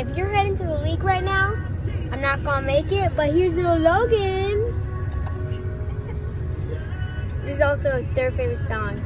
If you're heading to the league right now, I'm not gonna make it, but here's little Logan. This is also a third favorite song.